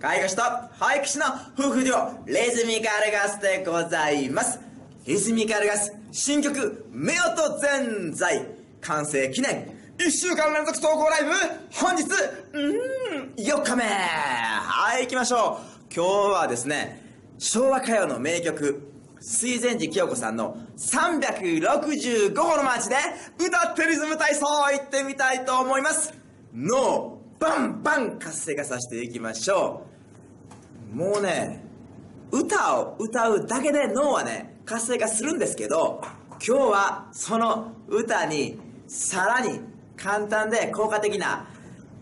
介護士と保育士の夫婦寮レズミカルガスでございます。リズミカルガス新曲「目音全在」完成記念。1週間連続投稿ライブ。本日うん4日目。はい行きましょう。今日はですね昭和歌謡の名曲水前寺清子さんの365歩のマーチで歌ってリズム体操行ってみたいと思います。脳バンバン活性化させていきましょう。もうね歌を歌うだけで脳はね活性化するんですけど今日はその歌にさらに簡単で効果的な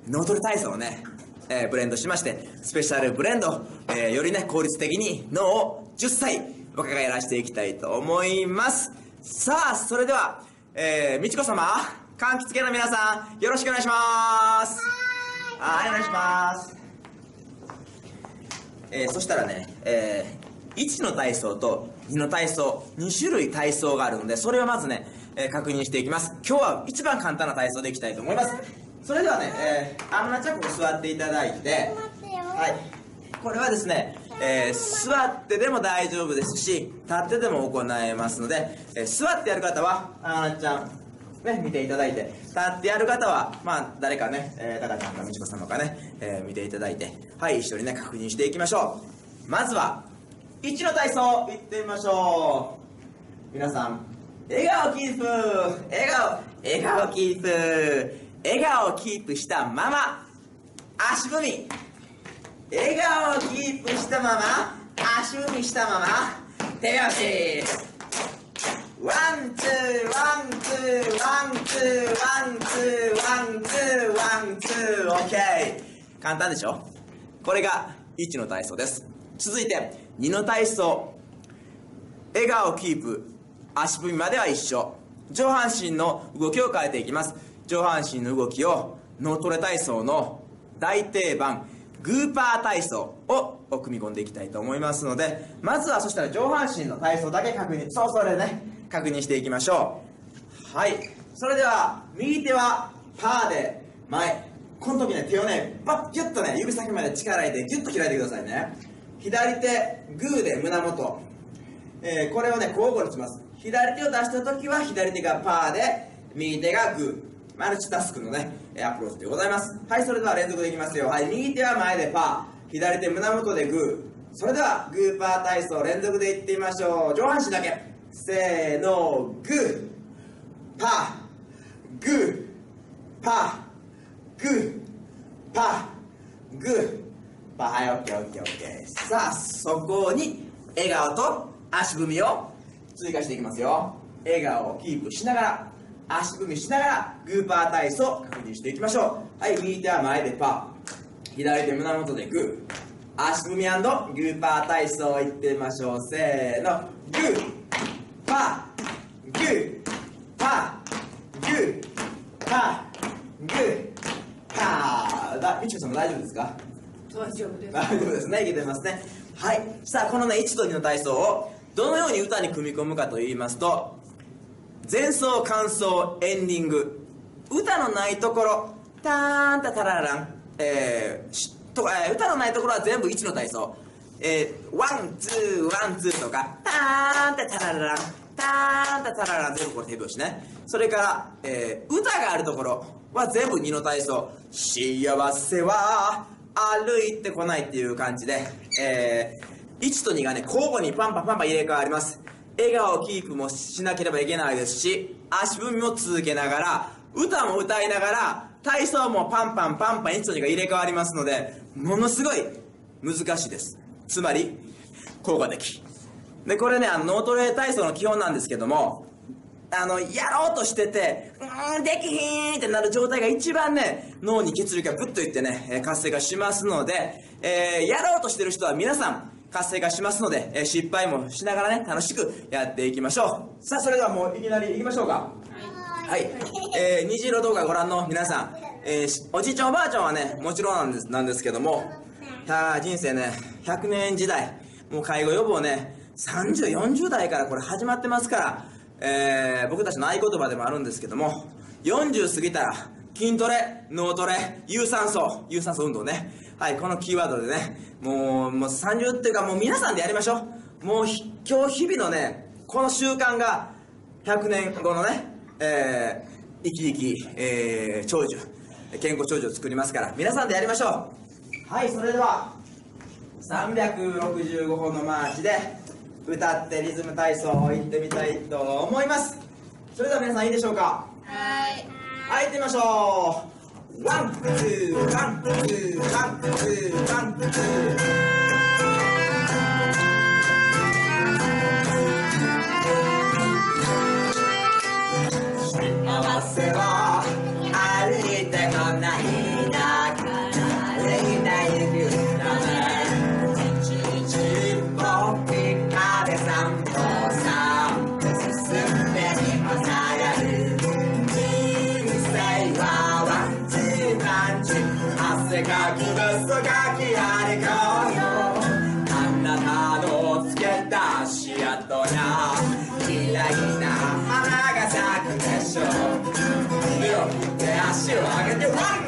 脳トレ体操をね、えーブレンドしましてスペシャルブレンド、えーよりね効率的に脳を10歳僕がやらせていきたいと思います。さあそれでは、えー、美智子様柑橘系の皆さんよろしくお願いします。はい。お願いしますえーそしたらね、えー1の体操と2の体操2種類体操があるのでそれをまずね、えー確認していきます。今日は一番簡単な体操でいきたいと思います。それではね、えー、アンナちゃんここ座っていただいてはい。これはですね、えー座ってでも大丈夫ですし立ってでも行えますので、えー座ってやる方はアンナちゃんね、見ていただいて。立ってやる方はまあ誰かね、えー、タカちゃんかみちこ様かね、えー見ていただいて。はい一緒にね確認していきましょう。まずは1の体操いってみましょう。皆さん笑顔キープ。笑顔笑顔キープ。笑顔キープしたまま足踏み。笑顔キープしたまま足踏みしたまま手拍子。 one two one two one two one two one two one two オッケー。簡単でしょ？これが1の体操です。続いて2の体操。笑顔キープ。足踏みまでは一緒。上半身の動きを変えていきます。上半身の動きを脳トレ体操の大定番。グーパー体操を組み込んでいきたいと思いますのでまずはそしたら上半身の体操だけ確認。そうそれね。確認していきましょう。はい。それでは右手はパーで前。この時ね手をねバッギュッとね指先まで力入れてギュッと開いてくださいね。左手グーで胸元。えーこれをね交互にします。左手を出した時は左手がパーで右手がグー。マルチタスクのねアプローチでございます。はいそれでは連続でいきますよ。はい右手は前でパー。左手胸元でグー。それではグーパー体操連続でいってみましょう。上半身だけ。せーのグーパーグーパーグーパーグーパーはいオッケーオッケーオッケーさあそこに笑顔と足踏みを追加していきますよ笑顔をキープしながら足踏みしながらグーパー体操確認していきましょうはい右手は前でパー左手胸元でグー足踏みグーパー体操いってみましょうせーのグーパーグーパーグーパーグー。パーだ。みちこさんも大丈夫ですか？大丈夫です。大丈夫ですね。いけてますね。はい。さあこのね1と2の体操をどのように歌に組み込むかと言いますと前奏間奏エンディング。歌のないところターンタタララン。えーしとえー歌のないところは全部1の体操えーワンツーワンツーとかターンタタララン。ターンタタララン。全部これ手拍子ねそれから、えー歌があるところは全部2の体操。幸せは歩いてこないっていう感じで、えー1と2がね交互にパンパンパンパン入れ替わります。笑顔キープもしなければいけないですし足踏みも続けながら歌も歌いながら体操もパンパンパンパン1と2が入れ替わりますのでものすごい難しいです。つまり効果的でこれねあの脳トレ体操の基本なんですけどもあのやろうとしててうーんできひんってなる状態が一番ね脳に血流がグッといってねえー活性化しますので、えーやろうとしてる人は皆さん活性化しますので、えー失敗もしながらね楽しくやっていきましょう。さあそれではもういきなりいきましょうか。はい、えー、虹色動画ご覧の皆さん、えーしおじいちゃんおばあちゃんはねもちろんなんですなんですけどもいやー人生ね100年時代もう介護予防ね3040代からこれ始まってますから、えー僕たちの合言葉でもあるんですけども40過ぎたら筋トレ脳トレ有酸素有酸素運動ね。はいこのキーワードでねもうもう30っていうかもう皆さんでやりましょう。もう今日日々のねこの習慣が100年後のねえー、生き生き、えー、長寿健康長寿を作りますから皆さんでやりましょう。はいそれでは365歩のマーチで歌ってリズム体操をいってみたいと思います。それでは皆さんいいでしょうか？はい。はい行ってみましょう。 one two one two one two one two綺麗な。花が咲くでしょ。う手を振って足を上げてワン。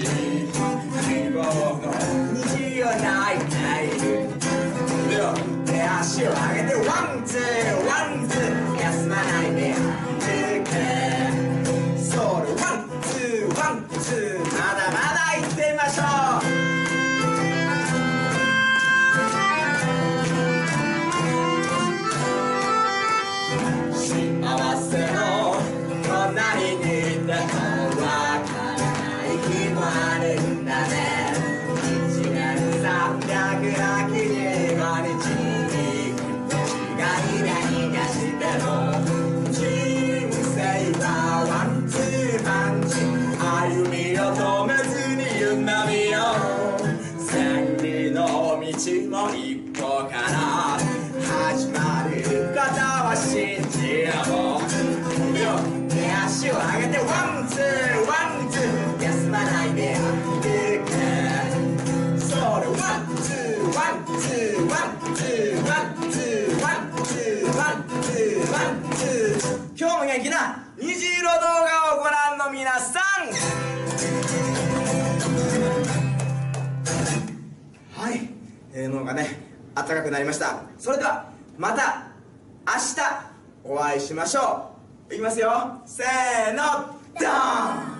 しい希望の虹を泣いてい。る腕を振って足を上げてワンツーの道も一歩から始まることを信じよう手を振って足を上げてワンがね暖かくなりました。それではまた明日お会いしましょう。いきますよ。せーのドーン！